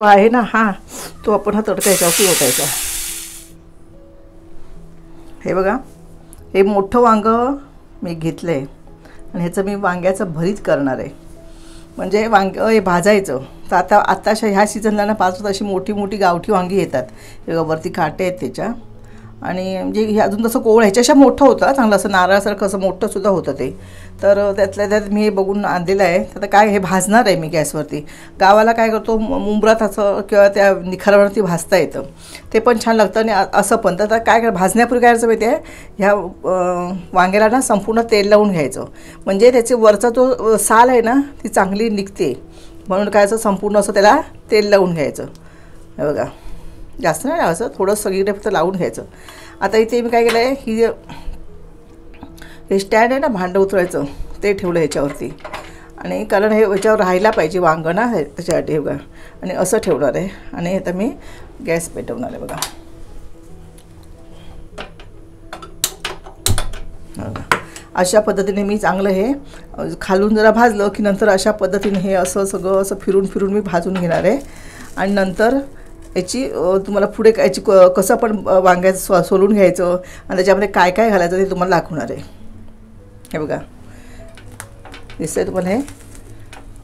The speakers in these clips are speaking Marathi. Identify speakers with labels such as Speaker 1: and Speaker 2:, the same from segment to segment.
Speaker 1: आहे ना हा. तो आपण हा तडका याच्यावरती ओतायचा. हे बघा हे मोठं वांगं मी घेतलं आहे आणि ह्याचं मी वांग्याचं भरीत करणार आहे. म्हणजे वांग हे भाजायचं. तर आता आत्ताशा ह्या सीझनला ना पाच अशी मोठी मोठी गावठी वांगी येतात. हे बघा वरती काटे आहेत त्याच्या. आणि म्हणजे हे अजून तसं कोवळ ह्याच्याशा मोठं होतं चांगलं असं नारळासारखं असं मोठंसुद्धा होतं ते. तर त्यातल्या त्यात मी हे बघून आणलेलं आहे. तर आता काय हे भाजणार आहे मी गॅसवरती. गावाला काय करतो मुंबरात असं किंवा त्या निखारावरती भाजता येतं. ते पण छान लागतं आणि असं पण. तर आता काय कर भाजण्यापूर्वी काय करायचं माहिती आहे ह्या वांग्याला ना संपूर्ण तेल लावून घ्यायचं. म्हणजे त्याचे वरचा जो साल आहे ना ती चांगली निघते. म्हणून काय असं संपूर्ण असं त्याला तेल लावून घ्यायचं. बघा. जास्त नाही लावायचं थोडं सगळीकडे फक्त लावून घ्यायचं. आता इथे मी काय केलं आहे ही जे- हे स्टँड आहे ना भांडं उतरायचं ते ठेवलं ह्याच्यावरती. आणि कारण हे ह्याच्यावर राहायला पाहिजे वांगं ना हे त्याच्यासाठी बघा. आणि असं ठेवणार आहे. आणि आता मी गॅस पेटवणार आहे बघा. अशा पद्धतीने मी चांगलं हे खालून जरा भाजलं की नंतर अशा पद्धतीने हे असं सगळं असं फिरून फिरून मी भाजून घेणार आहे. आणि नंतर याची तुम्हाला पुढे याची क- कसं आपण वांग्याचं सो सोलून घ्यायचं आणि त्याच्यामध्ये काय काय घालायचं ते तुम्हाला दाखवणार आहे. हे बघा. दिसतंय तुम्हाला हे?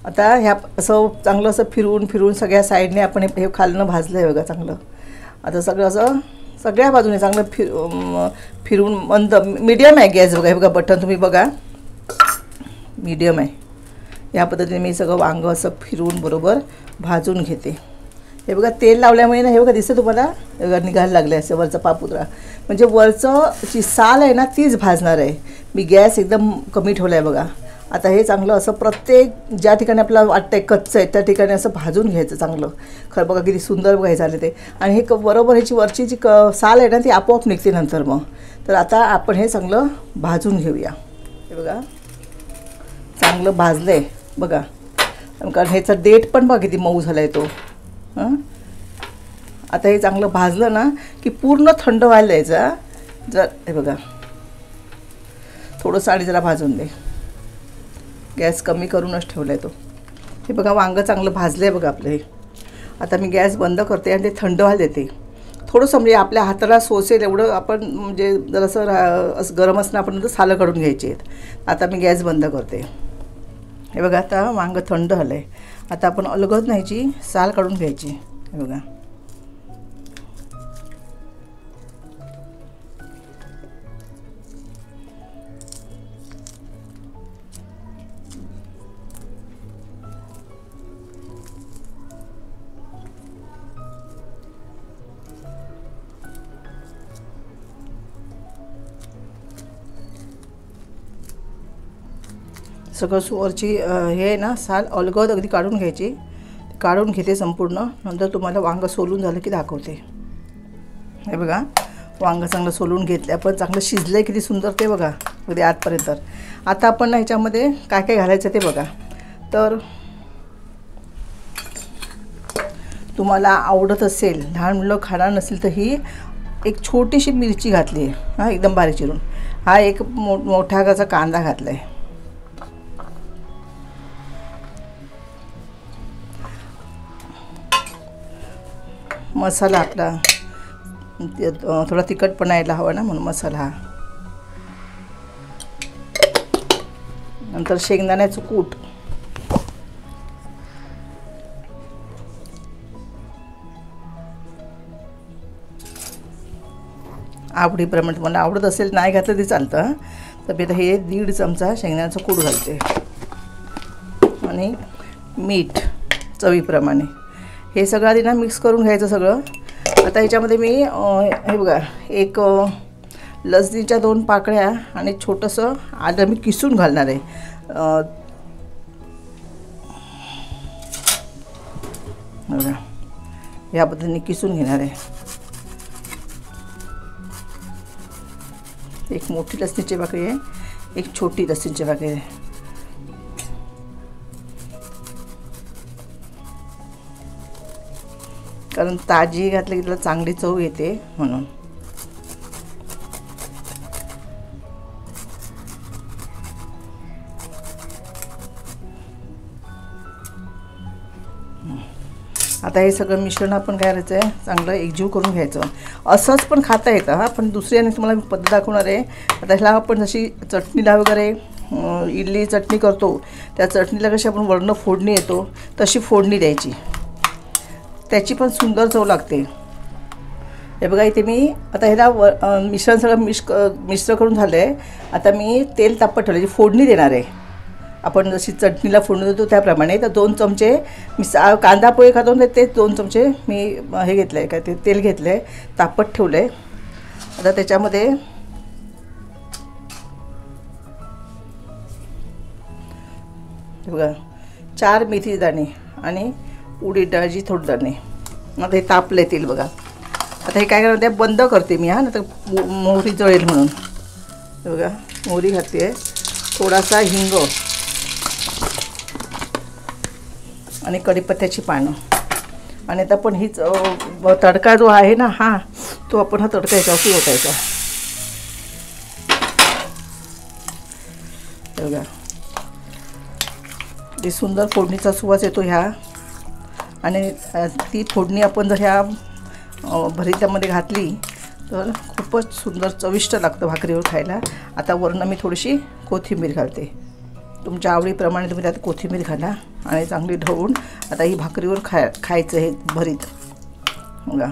Speaker 1: आता ह्या असं चांगलं असं फिरवून फिरवून सगळ्या साईडने आपण हे खालनं भाजलं आहे बघा चांगलं. आता सगळं असं सगळ्या बाजूने चांगलं फिर फिरवून मंद मीडियम आहे गॅस बघा हे बघा बटन तुम्ही बघा. मीडियम आहे. या पद्धतीने मी सगळं वांगं असं फिरवून बरोबर भाजून घेते. हे बघा तेल लावल्यामुळे ना हे बघा दिसतं तुम्हाला? निघायला लागलं असं वरचा पापुद्रा म्हणजे वरचं जी साल आहे ना तीच भाजणार आहे. मी गॅस एकदम कमी ठेवला आहे बघा. आता हे चांगलं असं प्रत्येक ज्या ठिकाणी आपल्याला आहे कच्चं आहे त्या ठिकाणी असं भाजून घ्यायचं चांगलं. खरं बघा किती सुंदर बघा हे झाले ते. आणि हे क बरोबर ह्याची वरची जी क साल आहे ना ती आपोआप निघते नंतर मग. तर आता आपण हे चांगलं भाजून घेऊया. हे बघा. चांगलं भाजलं आहे बघा. कारण ह्याचा डेट पण बघा किती मऊ झाला आहे तो. हं? आता हे चांगलं भाजलं ना की पूर्ण थंड व्हायला द्यायचा जर हे बघा. थोडंसं आणि जरा भाजून दे. गॅस कमी करूनच ठेवला आहे तो. हे बघा वांगं चांगलं भाजलं आहे बघा आपलं हे. आता मी गॅस बंद करते आणि ते थंड व्हायला देते. थोडंसं म्हणजे आपल्या हाताला सोसेल एवढं आपण म्हणजे जरासं रा- असं गरम असणं आपण सालं काढून घ्यायची आहेत. आता मी गॅस बंद करते. हे बघा आता वांगं थंड झालं आहे आता आपण अलगद न्यायची साल काढून घ्यायची. बघा. सगळं सुवरची हे आहे ना साल अलगद अगदी काढून घ्यायची. काढून घेते संपूर्ण. नंतर तुम्हाला वांगं सोलून झालं की दाखवते. हे बघा वांगं चांगलं सोलून घेतलं पण चांगलं शिजलं आहे किती सुंदर ते बघा अगदी आतपर्यंत. आता आपण ना ह्याच्यामध्ये काय काय घालायचं ते बघा. तर तुम्हाला आवडत असेल लहान मुलं खाणार नसेल तर ही एक छोटीशी मिरची घातली आहे. हां एकदम बारीक चिरून. हा एक मो मोठा कांदा घातला आहे मसाला आपला ते, थोडा तिखटपणा यायला हवा ना म्हणून मसाला हा. नंतर शेंगदाण्याचं कूट. आवडीप्रमाणे तुम्हाला आवडत असेल नाही घातलं ते चालतं तर मी आता हे दीड चमचा शेंगदाण्याचं कूट घालते. आणि मीठ चवीप्रमाणे. हे सगळं आधी ना मिक्स करून घ्यायचं सगळं. आता ह्याच्यामध्ये मी हे बघा एक लसणीच्या दोन पाकळ्या आणि छोटंसं आलं मी किसून घालणार आहे. बघा या पद्धतीने किसून घेणार आहे. एक मोठी लसणीची भाकरी आहे एक छोटी लसणीची भाकरी आहे. कारण ताजी घातली की त्याला चांगली चव येते म्हणून. आता हे सगळं मिश्रण आपण काय करायचं आहे चांगलं एकजीव करून घ्यायचं. असंच पण खाता येतं हा. पण दुसरी आणि तुम्हाला मी पद्धत दाखवणार आहे. आता ह्याला आपण जशी चटणीला वगैरे इडली चटणी करतो त्या चटणीला कशी आपण वर्ण फोडणी येतो तशी फोडणी द्यायची. त्याची पण सुंदर चव लागते. हे बघा इथे मी आता ह्याला व मिश्रण सगळं मिश मिश्र करून झालं आहे आता मी तेल तापत ठेवलं जी फोडणी देणार आहे. आपण जशी चटणीला फोडणी देतो त्याप्रमाणे तर दोन चमचे मी सा कांदा पोहे खातो ना ते दोन चमचे मी हे घेतलं आहे काय ते तेल घेतलं आहे तापत ठेवलं आहे आता त्याच्यामध्ये हे बघा चार मेथी दाणे आणि उडीद डाळजी थोडी आता हे तापले येतील बघा. आता हे काय करणार ते बंद करते मी हा ना तर मोहरी जळेल म्हणून. बघा मोहरी घालते थोडासा हिंग आणि कढीपत्त्याची पानं. आणि आता पण हीच तडका जो आहे ना हा तो आपण हा तडका याच्यावरती ओतायचा बघा. सुंदर फोडणीचा सुवास येतो ह्या. आणि ती फोडणी आपण जर ह्या भरित्यामध्ये घातली तर खूपच सुंदर चविष्ट लागतं भाकरीवर खायला. आता वरनं मी थोडीशी कोथिंबीर घालते. तुमच्या आवडीप्रमाणे तुम्ही त्यात कोथिंबीर घाला आणि चांगली ढवळून आता ही भाकरीवर खाय खायचं हे भरीत. बघा.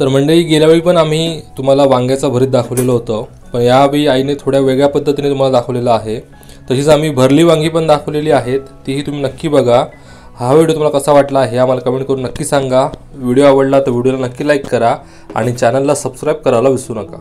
Speaker 2: तर मंडळी गेल्यावेळी पण आम्ही तुम्हाला वांग्याचं भरीत दाखवलेलं होतं. पण यावेळी आईने थोड्या वेगळ्या पद्धतीने तुम्हाला दाखवलेलं आहे. तशीच आम्ही भरली वांगी पण दाखवलेली आहेत. तीही तुम्ही नक्की बघा. हा व्हिडिओ तुम्हाला कसा वाटला हे आम्हाला कमेंट करून नक्की सांगा. व्हिडिओ आवडला तर व्हिडिओला नक्की लाईक करा आणि चॅनलला सबस्क्राईब करायला विसरू नका.